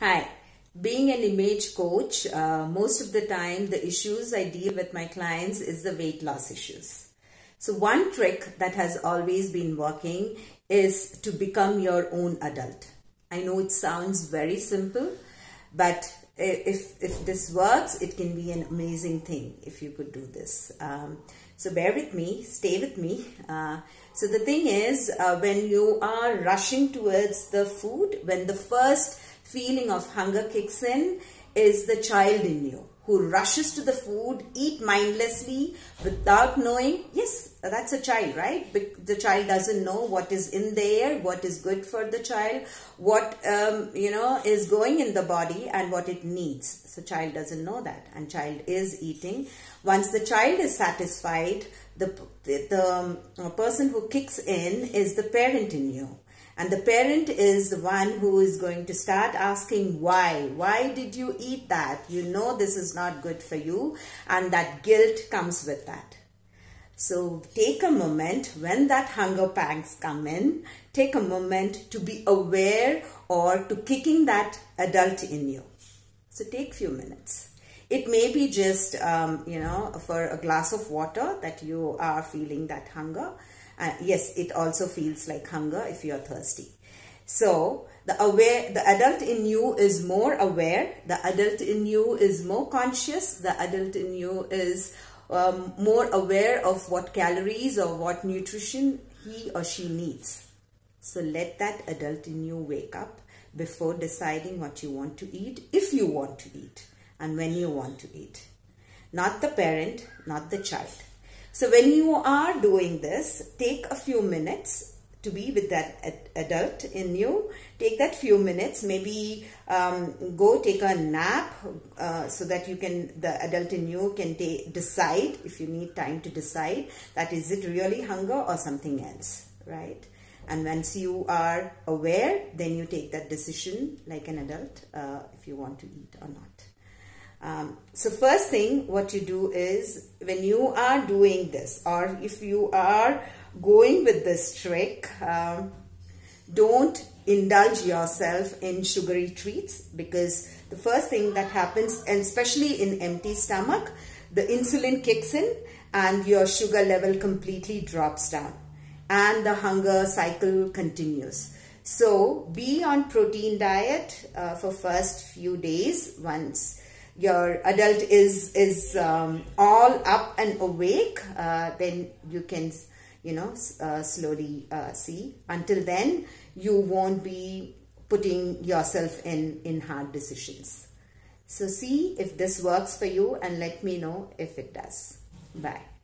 Hi. Being an image coach, uh, most of the time the issues I deal with my clients is the weight loss issues. So one trick that has always been working is to become your own adult. I know it sounds very simple, but if, if this works, it can be an amazing thing if you could do this. Um, so bear with me, stay with me. Uh, so the thing is, uh, when you are rushing towards the food, when the first feeling of hunger kicks in is the child in you who rushes to the food, eat mindlessly without knowing, yes, that's a child, right? The child doesn't know what is in there, what is good for the child, what, um, you know, is going in the body and what it needs. So child doesn't know that and child is eating. Once the child is satisfied, the, the, the um, person who kicks in is the parent in you and the parent is the one who is going to start asking why. Why did you eat that? You know this is not good for you. And that guilt comes with that. So take a moment when that hunger pangs come in, take a moment to be aware or to kicking that adult in you. So take few minutes. It may be just, um, you know, for a glass of water that you are feeling that hunger. Uh, yes, it also feels like hunger if you're thirsty. So the aware, the adult in you is more aware. The adult in you is more conscious. The adult in you is um, more aware of what calories or what nutrition he or she needs. So let that adult in you wake up before deciding what you want to eat, if you want to eat, and when you want to eat. Not the parent, not the child. So when you are doing this, take a few minutes to be with that adult in you. Take that few minutes, maybe um, go take a nap uh, so that you can, the adult in you can decide if you need time to decide that is it really hunger or something else, right? And once you are aware, then you take that decision like an adult uh, if you want to eat or not. Um, so first thing what you do is when you are doing this or if you are going with this trick, um, don't indulge yourself in sugary treats because the first thing that happens and especially in empty stomach, the insulin kicks in and your sugar level completely drops down and the hunger cycle continues. So be on protein diet uh, for first few days once your adult is is um, all up and awake, uh, then you can, you know, uh, slowly uh, see. Until then, you won't be putting yourself in, in hard decisions. So see if this works for you and let me know if it does. Bye.